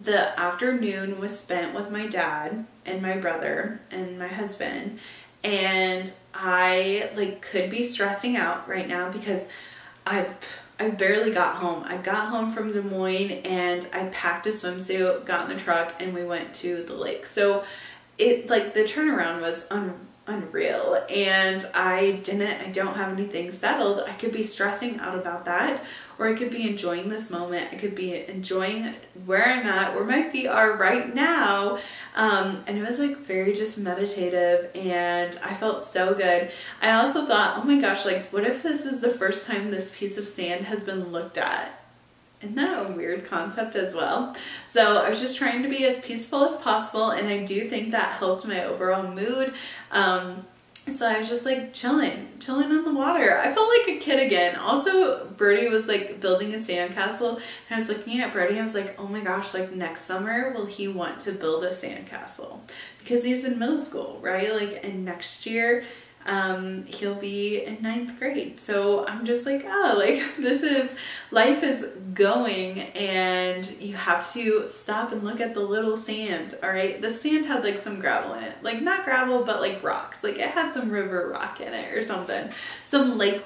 the afternoon was spent with my dad and my brother and my husband and I like could be stressing out right now because I I barely got home. I got home from Des Moines and I packed a swimsuit, got in the truck and we went to the lake. So it like the turnaround was un unreal. And I didn't I don't have anything settled. I could be stressing out about that or I could be enjoying this moment. I could be enjoying where I'm at where my feet are right now. Um, and it was like very just meditative and I felt so good. I also thought oh my gosh like what if this is the first time this piece of sand has been looked at isn't that a weird concept as well? So I was just trying to be as peaceful as possible and I do think that helped my overall mood. Um, so I was just like chilling, chilling on the water. I felt like a kid again. Also, Brody was like building a sandcastle and I was looking at Brody I was like, oh my gosh, like next summer will he want to build a sandcastle? Because he's in middle school, right? Like and next year um, he'll be in ninth grade. So I'm just like, oh, like this is, life is going and you have to stop and look at the little sand, all right? The sand had like some gravel in it, like not gravel, but like rocks. Like it had some river rock in it or something, some lake,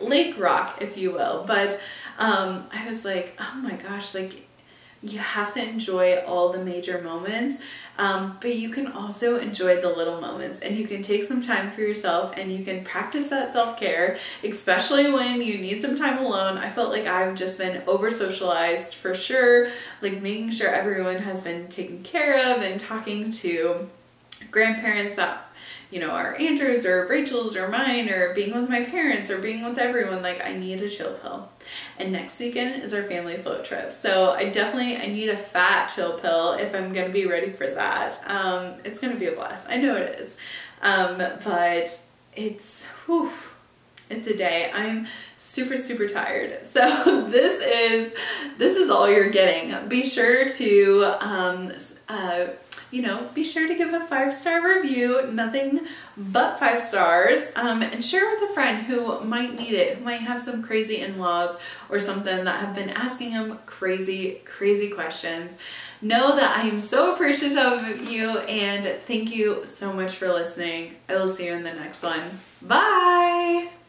lake rock, if you will. But um, I was like, oh my gosh, like you have to enjoy all the major moments um, but you can also enjoy the little moments and you can take some time for yourself and you can practice that self-care especially when you need some time alone. I felt like I've just been over socialized for sure like making sure everyone has been taken care of and talking to grandparents that you know, our Andrews or Rachel's or mine or being with my parents or being with everyone, like I need a chill pill. And next weekend is our family float trip. So I definitely, I need a fat chill pill if I'm going to be ready for that. Um, it's going to be a blast. I know it is. Um, but it's, whew, it's a day. I'm super, super tired. So this is, this is all you're getting. Be sure to, um, uh, you know, be sure to give a five-star review, nothing but five stars, um, and share with a friend who might need it, who might have some crazy in-laws or something that have been asking them crazy, crazy questions. Know that I am so appreciative of you and thank you so much for listening. I will see you in the next one. Bye!